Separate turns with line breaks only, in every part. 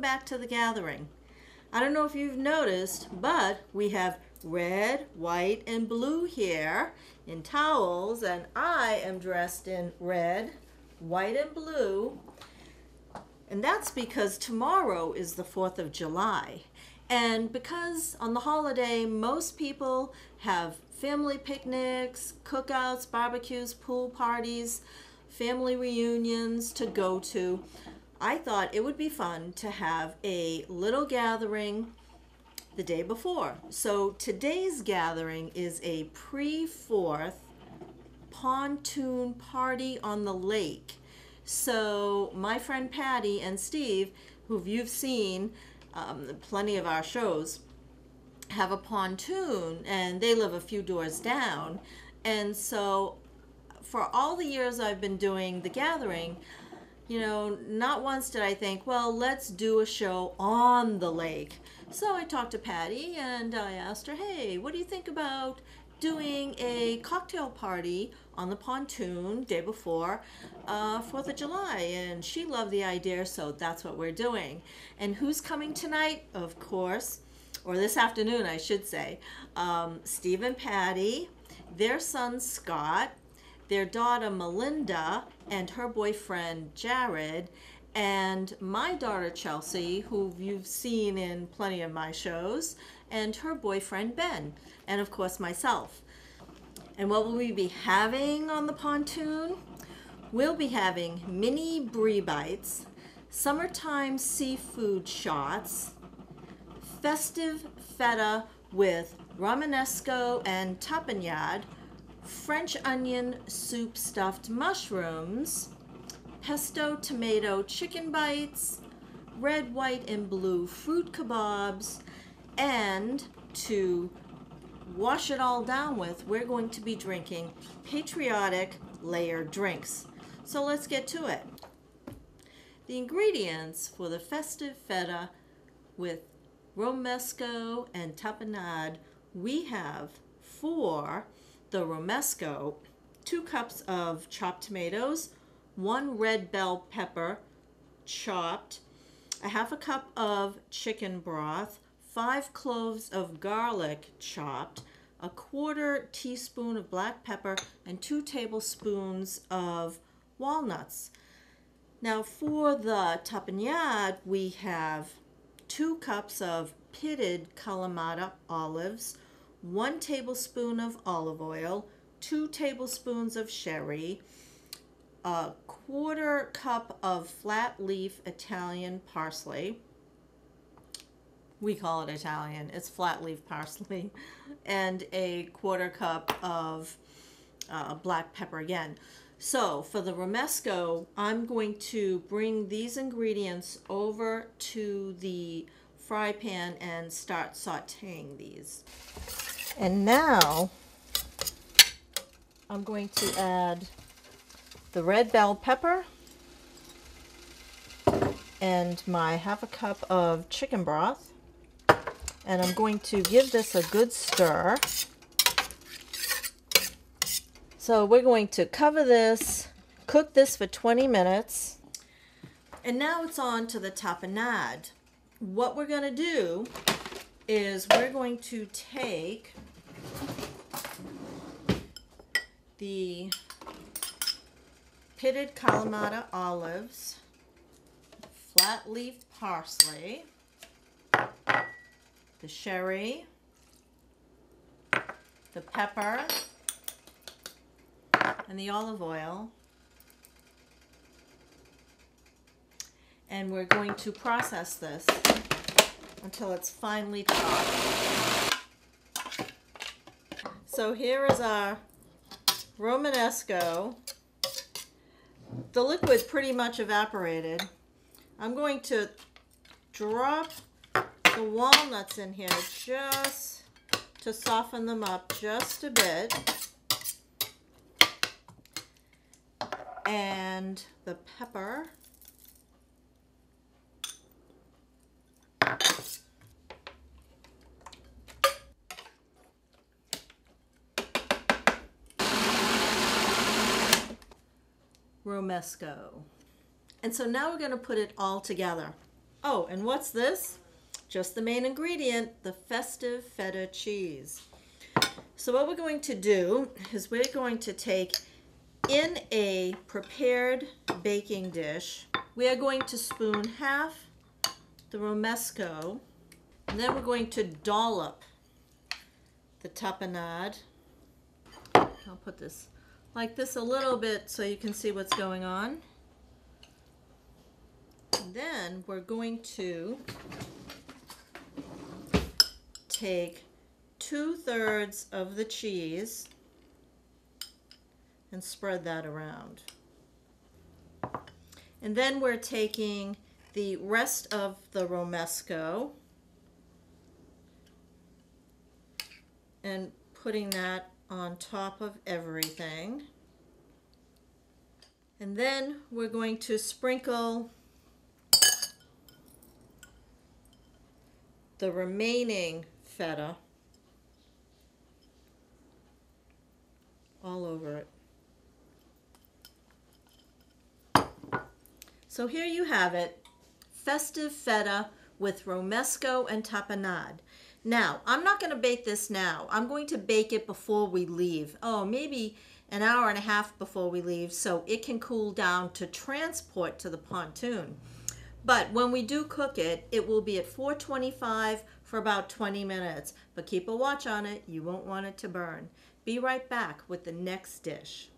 Welcome back to the gathering. I don't know if you've noticed, but we have red, white, and blue here in towels, and I am dressed in red, white, and blue. And that's because tomorrow is the 4th of July. And because on the holiday, most people have family picnics, cookouts, barbecues, pool parties, family reunions to go to, I thought it would be fun to have a little gathering the day before. So today's gathering is a pre 4th pontoon party on the lake. So my friend Patty and Steve, who you've seen um, plenty of our shows, have a pontoon and they live a few doors down. And so for all the years I've been doing the gathering, you know, not once did I think, well, let's do a show on the lake. So I talked to Patty and I asked her, hey, what do you think about doing a cocktail party on the pontoon day before uh, 4th of July? And she loved the idea, so that's what we're doing. And who's coming tonight? Of course, or this afternoon, I should say. Um, Steve and Patty, their son Scott, their daughter Melinda, and her boyfriend Jared, and my daughter Chelsea, who you've seen in plenty of my shows, and her boyfriend Ben, and of course myself. And what will we be having on the pontoon? We'll be having mini brie bites, summertime seafood shots, festive feta with romanesco and tapenade, French onion soup stuffed mushrooms, pesto tomato chicken bites, red, white, and blue fruit kebabs, and to wash it all down with, we're going to be drinking patriotic layered drinks. So let's get to it. The ingredients for the festive feta with romesco and tapenade we have for the romesco two cups of chopped tomatoes, one red bell pepper chopped, a half a cup of chicken broth, five cloves of garlic chopped, a quarter teaspoon of black pepper, and two tablespoons of walnuts. Now for the tapenade, we have two cups of pitted Kalamata olives, one tablespoon of olive oil, two tablespoons of sherry, a quarter cup of flat leaf Italian parsley. We call it Italian, it's flat leaf parsley, and a quarter cup of uh, black pepper again. So for the romesco, I'm going to bring these ingredients over to the fry pan and start sauteing these. And now I'm going to add the red bell pepper and my half a cup of chicken broth. And I'm going to give this a good stir. So we're going to cover this, cook this for 20 minutes. And now it's on to the tapenade. What we're going to do is we're going to take the pitted Kalamata olives, flat leaf parsley, the sherry, the pepper, and the olive oil. And we're going to process this until it's finely chopped. So here is our Romanesco. The liquid pretty much evaporated. I'm going to drop the walnuts in here just to soften them up just a bit. And the pepper. Romesco. And so now we're going to put it all together. Oh, and what's this? Just the main ingredient, the festive feta cheese. So what we're going to do is we're going to take in a prepared baking dish, we are going to spoon half the romesco, and then we're going to dollop the tapenade. I'll put this like this a little bit so you can see what's going on. And then we're going to take two thirds of the cheese and spread that around. And then we're taking the rest of the romesco and putting that on top of everything. And then we're going to sprinkle the remaining feta all over it. So here you have it, festive feta with romesco and tapenade. Now, I'm not going to bake this now. I'm going to bake it before we leave. Oh, maybe an hour and a half before we leave so it can cool down to transport to the pontoon. But when we do cook it, it will be at 425 for about 20 minutes. But keep a watch on it. You won't want it to burn. Be right back with the next dish.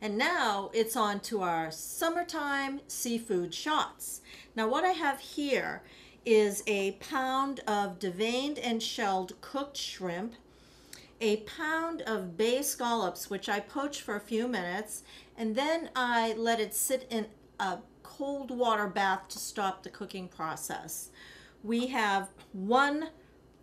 And now it's on to our summertime seafood shots. Now what I have here is a pound of deveined and shelled cooked shrimp, a pound of bay scallops, which I poach for a few minutes, and then I let it sit in a cold water bath to stop the cooking process. We have one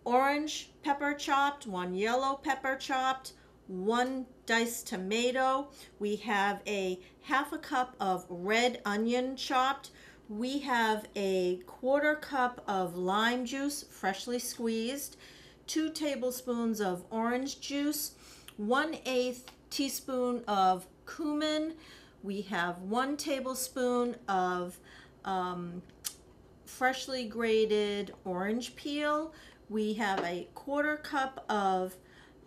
orange pepper chopped, one yellow pepper chopped, one diced tomato. We have a half a cup of red onion chopped. We have a quarter cup of lime juice, freshly squeezed, two tablespoons of orange juice, one eighth teaspoon of cumin. We have one tablespoon of um, freshly grated orange peel. We have a quarter cup of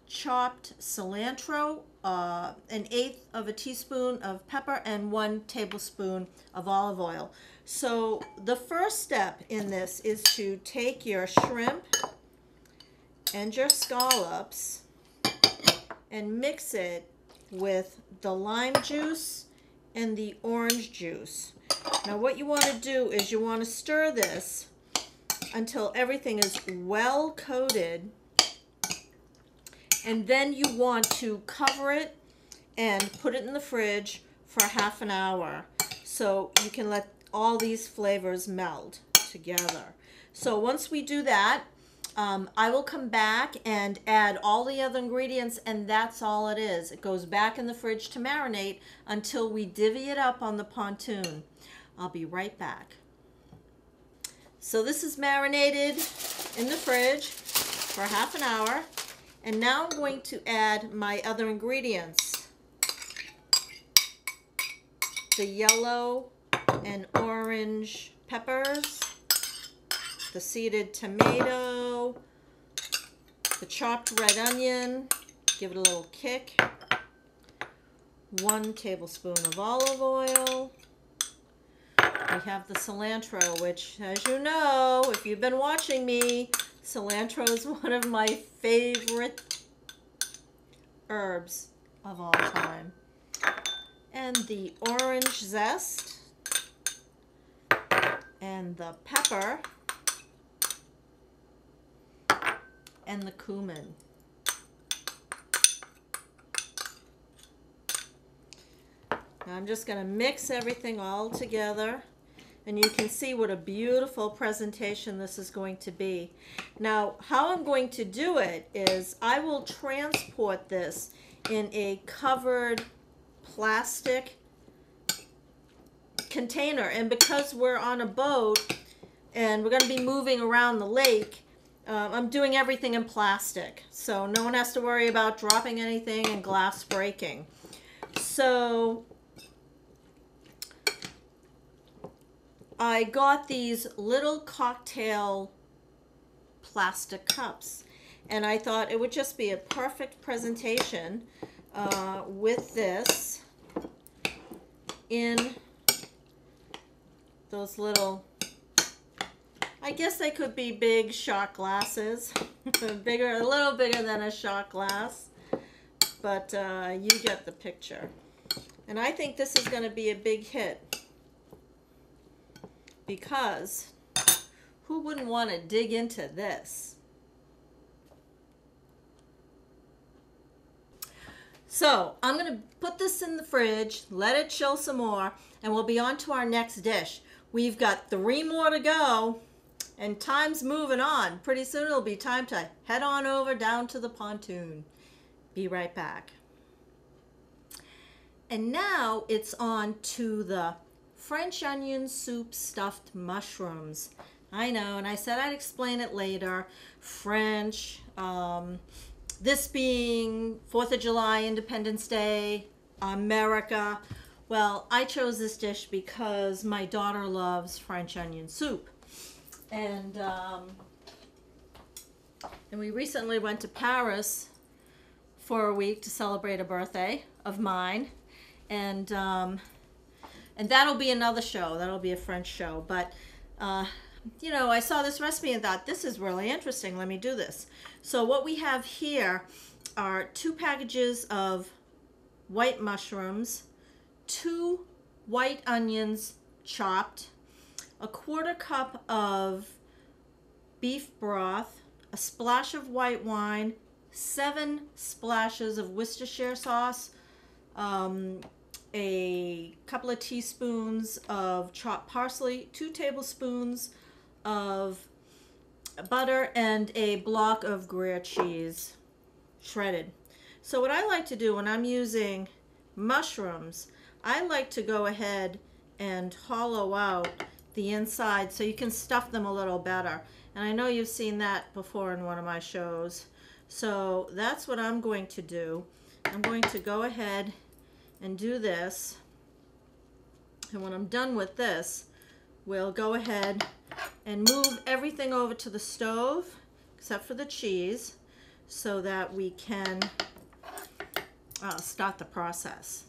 chopped cilantro, uh, an eighth of a teaspoon of pepper, and one tablespoon of olive oil. So the first step in this is to take your shrimp and your scallops and mix it with the lime juice and the orange juice. Now what you want to do is you want to stir this until everything is well coated and then you want to cover it and put it in the fridge for half an hour so you can let all these flavors meld together. So once we do that, um, I will come back and add all the other ingredients and that's all it is. It goes back in the fridge to marinate until we divvy it up on the pontoon. I'll be right back. So this is marinated in the fridge for half an hour. And now I'm going to add my other ingredients. The yellow and orange peppers, the seeded tomato, the chopped red onion, give it a little kick, one tablespoon of olive oil, we have the cilantro, which, as you know, if you've been watching me, cilantro is one of my favorite herbs of all time. And the orange zest and the pepper and the cumin. I'm just going to mix everything all together and you can see what a beautiful presentation this is going to be. Now, how I'm going to do it is I will transport this in a covered plastic container. And because we're on a boat and we're going to be moving around the lake, uh, I'm doing everything in plastic. So no one has to worry about dropping anything and glass breaking. So I got these little cocktail plastic cups. And I thought it would just be a perfect presentation uh, with this in those little, I guess they could be big shot glasses. bigger, a little bigger than a shot glass. But uh, you get the picture. And I think this is going to be a big hit because who wouldn't want to dig into this? So I'm going to put this in the fridge, let it chill some more, and we'll be on to our next dish. We've got three more to go, and time's moving on. Pretty soon it'll be time to head on over down to the pontoon. Be right back. And now it's on to the French onion soup stuffed mushrooms. I know, and I said I'd explain it later. French, um, this being 4th of July, Independence Day, America. Well, I chose this dish because my daughter loves French onion soup. And, um, and we recently went to Paris for a week to celebrate a birthday of mine. And, um, and that'll be another show. That'll be a French show. But, uh, you know, I saw this recipe and thought, this is really interesting. Let me do this. So what we have here are two packages of white mushrooms, two white onions chopped, a quarter cup of beef broth, a splash of white wine, seven splashes of Worcestershire sauce, um, a couple of teaspoons of chopped parsley, two tablespoons of butter, and a block of Gruyere cheese, shredded. So what I like to do when I'm using mushrooms, I like to go ahead and hollow out the inside so you can stuff them a little better. And I know you've seen that before in one of my shows. So that's what I'm going to do. I'm going to go ahead and do this. And when I'm done with this, we'll go ahead and move everything over to the stove, except for the cheese, so that we can uh, start the process.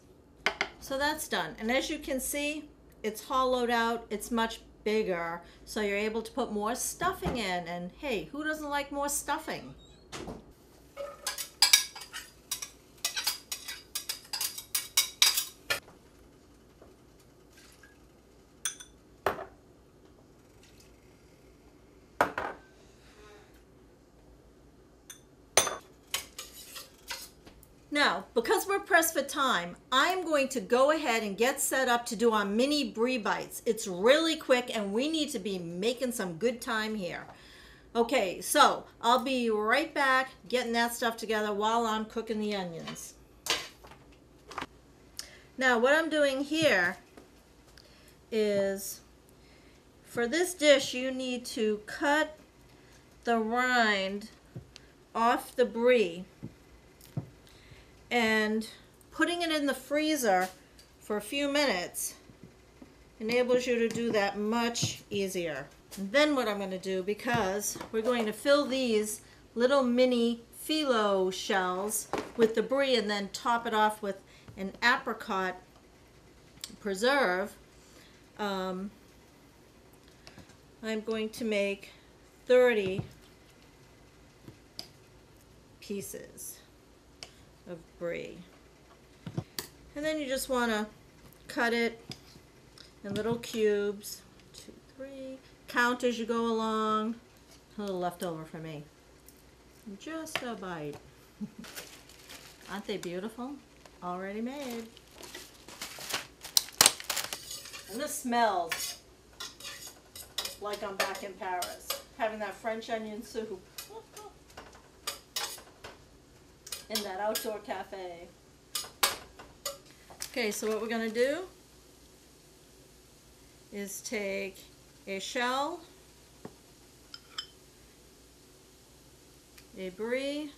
So that's done. And as you can see, it's hollowed out. It's much bigger, so you're able to put more stuffing in. And hey, who doesn't like more stuffing? Now, because we're pressed for time, I'm going to go ahead and get set up to do our mini brie bites. It's really quick and we need to be making some good time here. Okay, so I'll be right back getting that stuff together while I'm cooking the onions. Now, what I'm doing here is for this dish, you need to cut the rind off the brie and putting it in the freezer for a few minutes enables you to do that much easier. And then what I'm going to do, because we're going to fill these little mini phyllo shells with the brie and then top it off with an apricot preserve, um, I'm going to make 30 pieces of brie. And then you just want to cut it in little cubes. Two, three. Count as you go along. A little left over for me. Just a bite. Aren't they beautiful? Already made. And this smells like I'm back in Paris. Having that French onion soup. in that outdoor cafe. Okay, so what we're going to do is take a shell, a brie,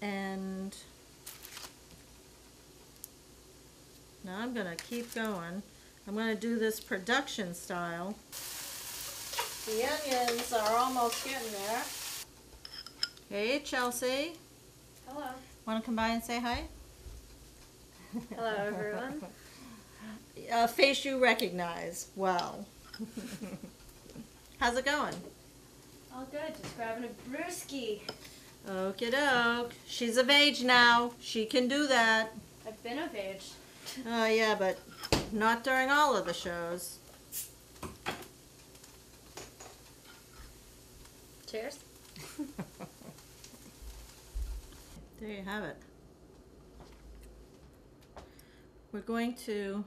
and Now I'm gonna keep going. I'm gonna do this production style. The onions are almost getting there. Hey, Chelsea.
Hello.
Want to come by and say hi?
Hello, everyone.
A face you recognize well. How's it going?
All good. Just grabbing a brewski.
Okie doke. She's of age now. She can do that.
I've been of age.
Oh, yeah, but not during all of the shows.
Cheers.
There you have it. We're going to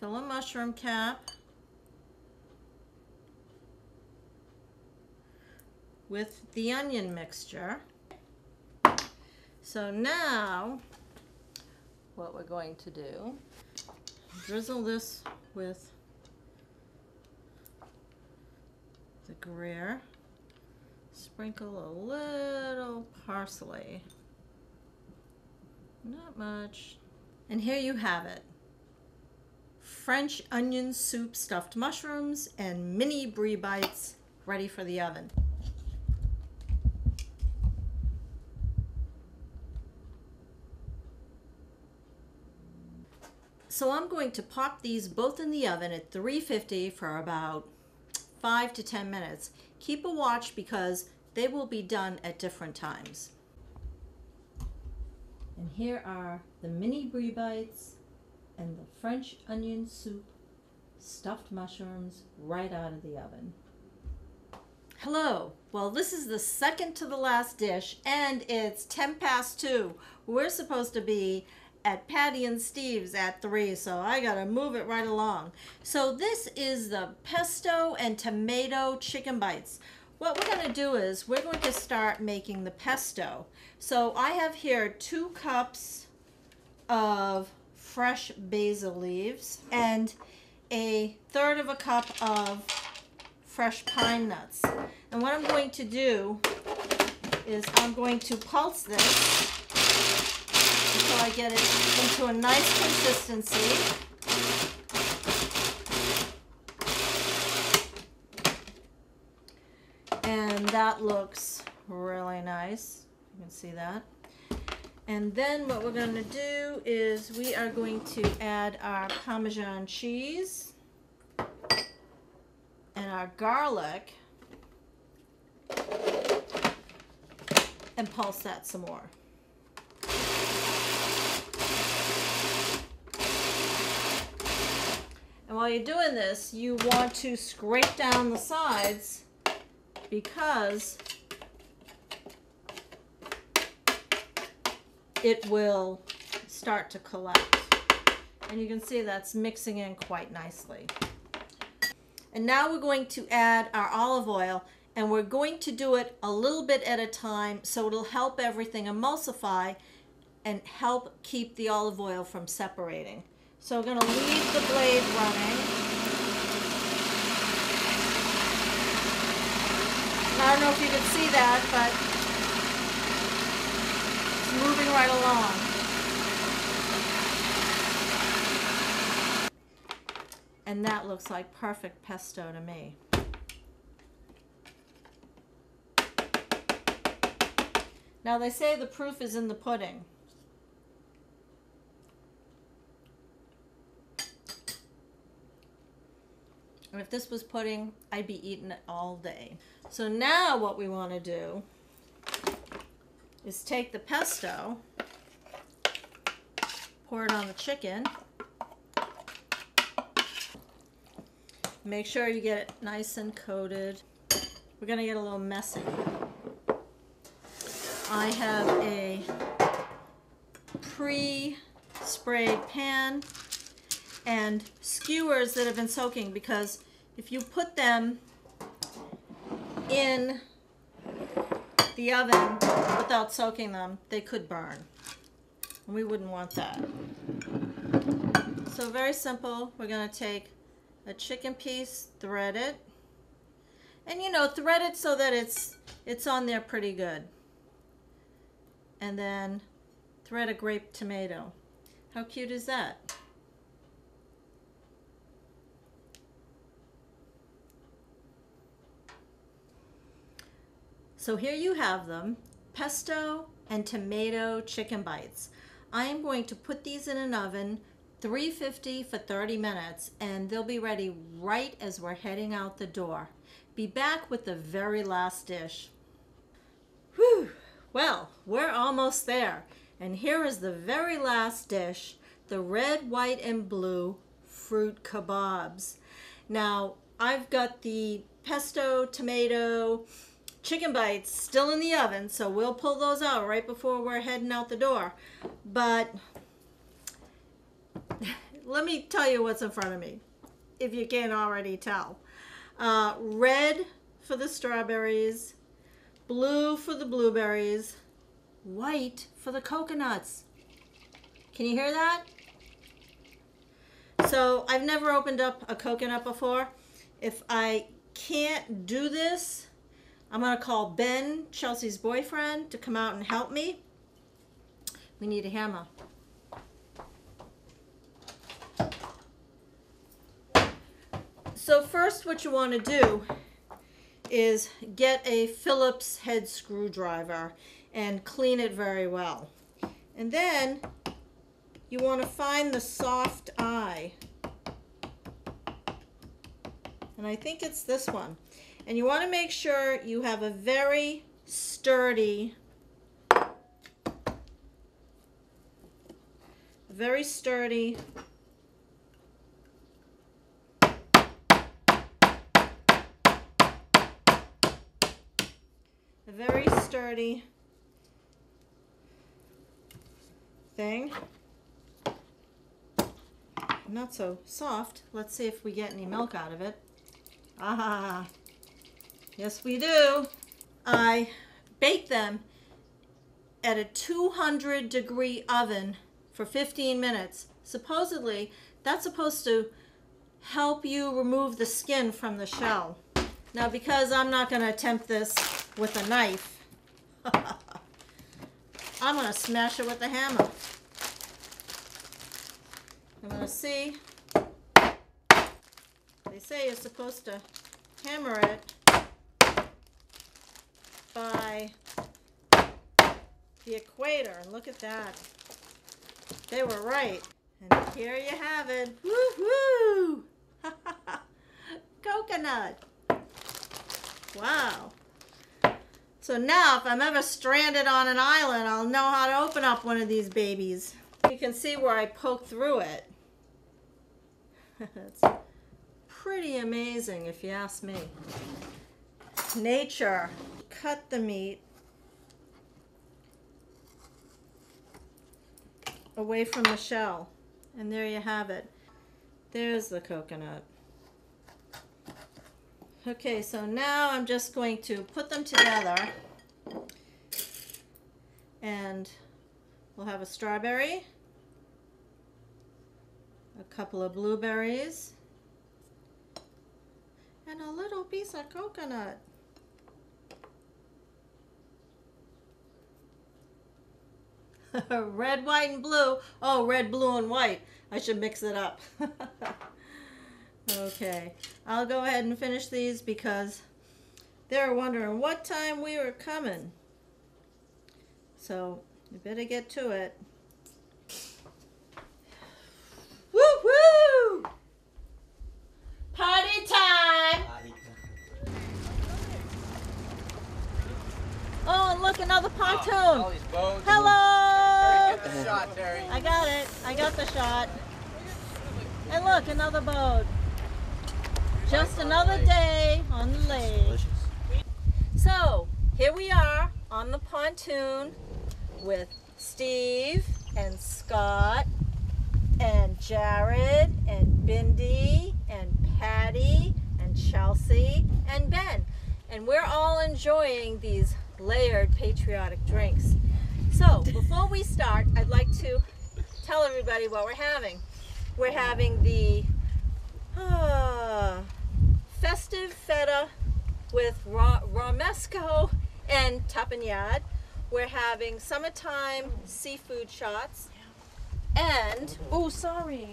fill a mushroom cap with the onion mixture. So now, what we're going to do, drizzle this with the Gruyere. Sprinkle a little parsley. Not much. And here you have it. French onion soup stuffed mushrooms and mini brie bites ready for the oven. So I'm going to pop these both in the oven at 350 for about 5 to 10 minutes. Keep a watch because they will be done at different times. And here are the mini brie bites and the French onion soup stuffed mushrooms right out of the oven. Hello. Well, this is the second to the last dish, and it's 10 past 2. We're supposed to be at Patty and Steve's at 3, so I gotta move it right along. So, this is the pesto and tomato chicken bites. What we're gonna do is we're going to start making the pesto. So, I have here two cups of fresh basil leaves and a third of a cup of fresh pine nuts. And what I'm going to do is I'm going to pulse this until I get it into a nice consistency. And that looks really nice. You can see that. And then what we're going to do is we are going to add our Parmesan cheese and our garlic and pulse that some more. And while you're doing this, you want to scrape down the sides because it will start to collect. And you can see that's mixing in quite nicely. And now we're going to add our olive oil and we're going to do it a little bit at a time so it'll help everything emulsify and help keep the olive oil from separating. So we're going to leave the blade running. I don't know if you can see that, but it's moving right along. And that looks like perfect pesto to me. Now they say the proof is in the pudding. And if this was pudding, I'd be eating it all day. So now what we want to do is take the pesto, pour it on the chicken. Make sure you get it nice and coated. We're going to get a little messy. I have a pre-sprayed pan and skewers that have been soaking because if you put them in the oven without soaking them, they could burn. And we wouldn't want that. So very simple. We're going to take a chicken piece, thread it. And you know, thread it so that it's it's on there pretty good. And then thread a grape tomato. How cute is that? So here you have them pesto and tomato chicken bites. I am going to put these in an oven 350 for 30 minutes and they'll be ready right as we're heading out the door. Be back with the very last dish. Whew! Well, we're almost there. And here is the very last dish the red, white, and blue fruit kebabs. Now, I've got the pesto, tomato, chicken bites still in the oven, so we'll pull those out right before we're heading out the door. But let me tell you what's in front of me, if you can't already tell. Uh, red for the strawberries, blue for the blueberries, white for the coconuts. Can you hear that? So I've never opened up a coconut before. If I can't do this, I'm going to call Ben, Chelsea's boyfriend, to come out and help me. We need a hammer. So first what you want to do is get a Phillips head screwdriver and clean it very well. And then you want to find the soft eye. And I think it's this one. And you want to make sure you have a very sturdy, very sturdy very sturdy thing. Not so soft. Let's see if we get any milk out of it. Ah, yes we do. I bake them at a 200 degree oven for 15 minutes. Supposedly, that's supposed to help you remove the skin from the shell. Now, because I'm not going to attempt this with a knife, I'm going to smash it with a hammer. I'm going to see. They say you're supposed to hammer it by the equator. And look at that. They were right. And here you have it. Woo-hoo! Coconut. Wow. So now if I'm ever stranded on an island, I'll know how to open up one of these babies. You can see where I poked through it. it's pretty amazing if you ask me. Nature. Cut the meat away from the shell. And there you have it. There's the coconut. Okay, so now I'm just going to put them together. And we'll have a strawberry, a couple of blueberries, and a little piece of coconut. red, white, and blue. Oh, red, blue, and white. I should mix it up. okay, I'll go ahead and finish these because they're wondering what time we were coming. So, you better get to it. Woo woo! Party time! Oh, and look, another pontoon.
Ah, all these boats.
Hello!
Get the shot, Terry.
I got got the shot. And look, another boat. Just another day on the lake. So, here we are on the pontoon with Steve and Scott and Jared and Bindi and Patty and Chelsea and Ben. And we're all enjoying these layered patriotic drinks. So, before we start, I'd like to tell everybody what we're having. We're having the uh, festive feta with romesco and tapenade. We're having summertime seafood shots. And, oh, sorry.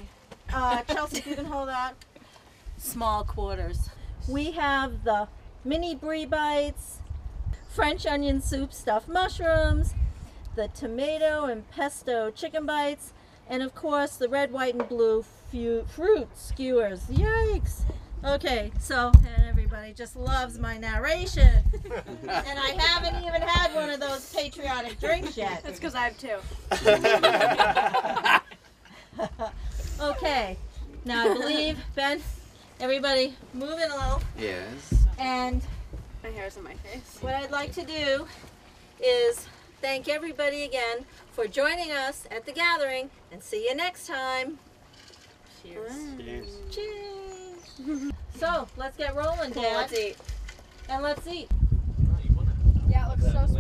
Uh, Chelsea, if you can hold that. Small quarters. We have the mini brie bites, French onion soup stuffed mushrooms, the tomato and pesto chicken bites, and of course, the red, white, and blue fruit skewers. Yikes! Okay, so, and everybody just loves my narration. and I haven't even had one of those patriotic drinks yet.
That's because I have two.
okay, now I believe, Ben, everybody moving a little.
Yes.
And
my hair's on my face.
What I'd like to do is Thank everybody again for joining us at the gathering and see you next time.
Cheers.
Cheers. Cheers. so let's get rolling, Dad.
Well, let's eat.
And let's eat.
Yeah, it looks so
sweet.